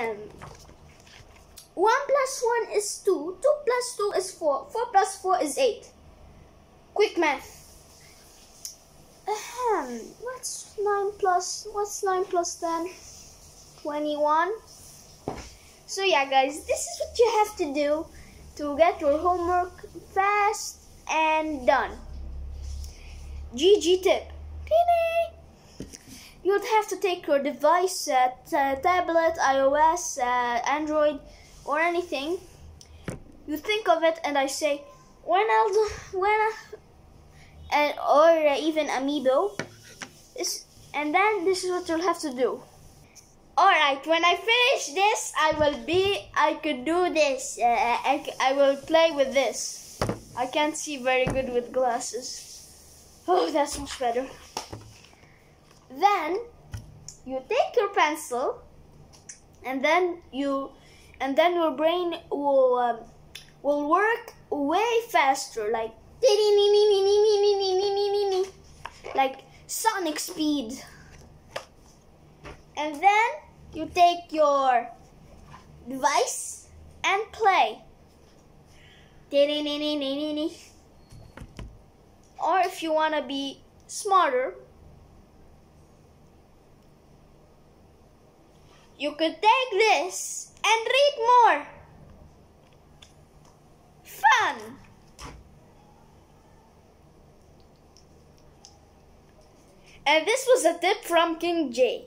Ahem. 1 plus 1 is 2. 2 plus 2 is 4. 4 plus 4 is 8. Quick math. Ahem. What's 9 plus, what's 9 plus 10? 21. So yeah guys, this is what you have to do to get your homework fast and done. GG tip. You'd have to take your device, uh, tablet, iOS, uh, Android, or anything. You think of it, and I say, when I'll do, when, I, and or uh, even Amiibo. This, and then this is what you'll have to do. Alright, when I finish this, I will be, I could do this. Uh, I, I will play with this. I can't see very good with glasses. Oh, that's much better. Then, you take your pencil, and then you, and then your brain will, um, will work way faster, like, like sonic speed. And then you take your device and play. Or if you want to be smarter, you could take this and read more. Fun! And this was a tip from King G.